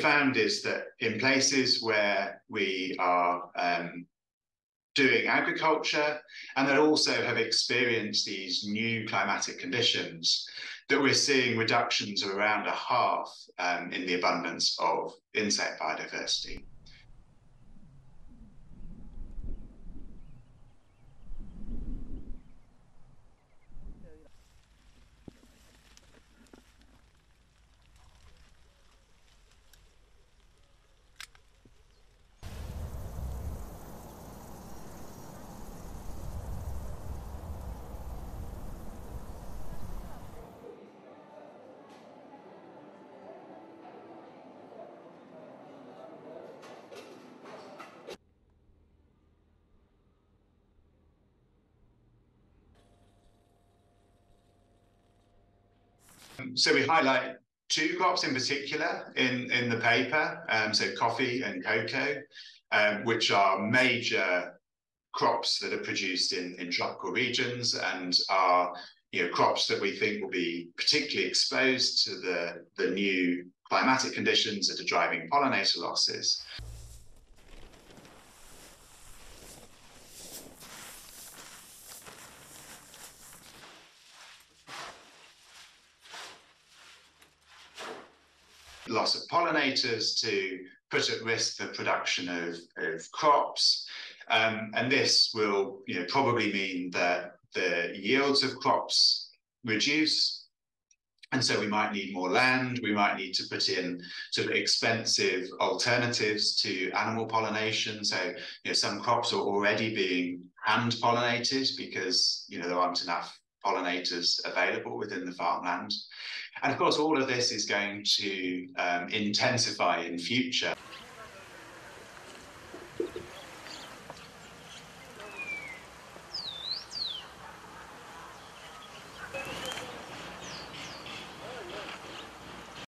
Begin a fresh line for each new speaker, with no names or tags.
found is that in places where we are um, doing agriculture and that also have experienced these new climatic conditions, that we're seeing reductions of around a half um, in the abundance of insect biodiversity. So we highlight two crops in particular in, in the paper, um, so coffee and cocoa, um, which are major crops that are produced in, in tropical regions and are you know, crops that we think will be particularly exposed to the, the new climatic conditions that are driving pollinator losses. Loss of pollinators to put at risk the production of, of crops. Um, and this will you know, probably mean that the yields of crops reduce. And so we might need more land. We might need to put in sort of expensive alternatives to animal pollination. So, you know, some crops are already being hand pollinated because, you know, there aren't enough pollinators available within the farmland. And of course, all of this is going to um, intensify in future.